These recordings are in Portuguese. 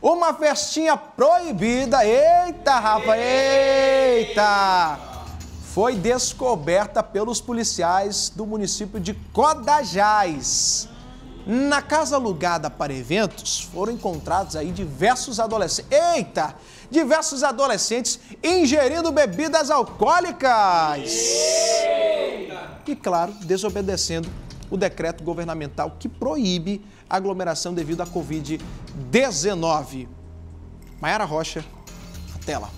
Uma festinha proibida, eita, Rafa, eita! Foi descoberta pelos policiais do município de Codajás. Na casa alugada para eventos, foram encontrados aí diversos adolescentes. Eita! Diversos adolescentes ingerindo bebidas alcoólicas. E, claro, desobedecendo o decreto governamental que proíbe aglomeração devido à Covid-19. Maiara Rocha, tela.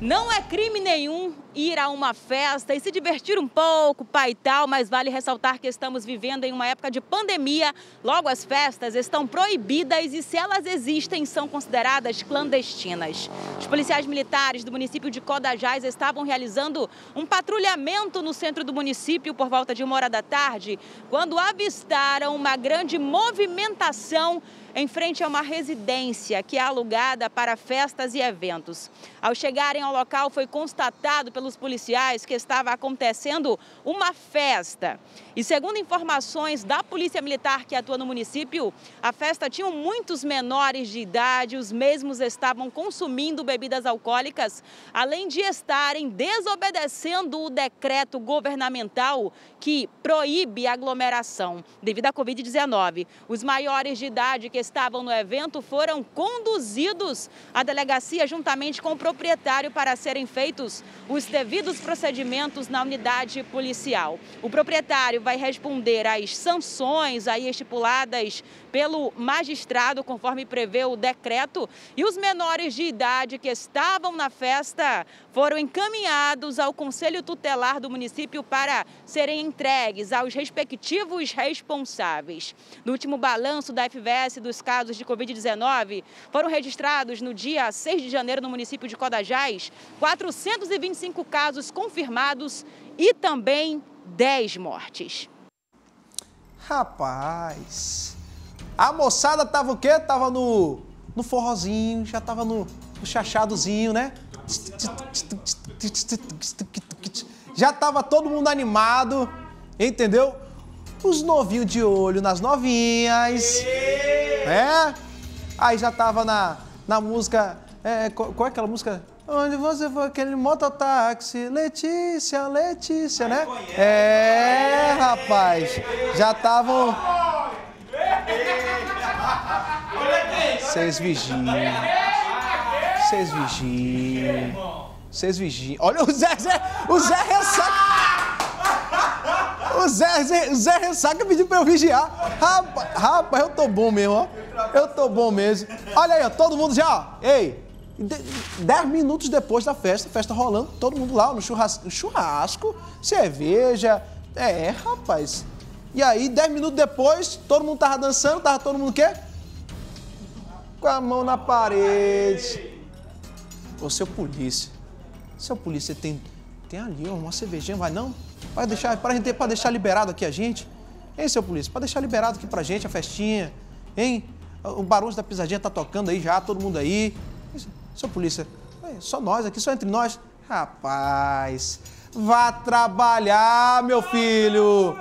Não é crime nenhum ir a uma festa e se divertir um pouco, pai e tal, mas vale ressaltar que estamos vivendo em uma época de pandemia. Logo, as festas estão proibidas e, se elas existem, são consideradas clandestinas. Os policiais militares do município de Codajás estavam realizando um patrulhamento no centro do município por volta de uma hora da tarde, quando avistaram uma grande movimentação em frente a uma residência que é alugada para festas e eventos. Ao chegarem ao local, foi constatado pelos policiais que estava acontecendo uma festa. E segundo informações da Polícia Militar que atua no município, a festa tinha muitos menores de idade, os mesmos estavam consumindo bebidas alcoólicas, além de estarem desobedecendo o decreto governamental que proíbe aglomeração devido à Covid-19. Os maiores de idade que estavam no evento foram conduzidos à delegacia juntamente com o proprietário para serem feitos os devidos procedimentos na unidade policial. O proprietário vai responder às sanções aí estipuladas pelo magistrado, conforme prevê o decreto, e os menores de idade que estavam na festa foram encaminhados ao Conselho Tutelar do município para serem entregues aos respectivos responsáveis. No último balanço da FVS dos casos de Covid-19, foram registrados no dia 6 de janeiro no município de Codajás 425 casos confirmados e também 10 mortes. Rapaz, a moçada tava o quê? Tava no, no forrozinho, já tava no, no chachadozinho, né? Já tava todo mundo animado, entendeu? Os novinhos de olho nas novinhas. É? Aí já tava na, na música. É, qual, qual é aquela música? Onde você foi aquele mototáxi? Letícia, Letícia, né? É, rapaz. Já estavam. Vocês vigiem. Vocês vigiem. Vocês vigiem. Olha o Zé, Zé o Zé ressaca. O Zé, Zé, Zé ressaca pediu pra eu vigiar. Rapaz, rapaz, eu tô bom mesmo, ó. Eu tô bom mesmo. Olha aí, ó, todo mundo já, ó. Ei, dez minutos depois da festa, festa rolando, todo mundo lá no churrasco, churrasco cerveja. É, rapaz. E aí, dez minutos depois, todo mundo tava dançando, tava todo mundo o quê? Com a mão na parede. Ô, seu polícia. Seu polícia, tem, tem ali uma cervejinha, vai não? Vai deixar, para, gente, para deixar liberado aqui a gente? Hein, seu polícia? Para deixar liberado aqui pra gente a festinha, hein? O barulho da pisadinha tá tocando aí já, todo mundo aí. Seu polícia, só nós aqui, só entre nós. Rapaz, vá trabalhar, meu filho.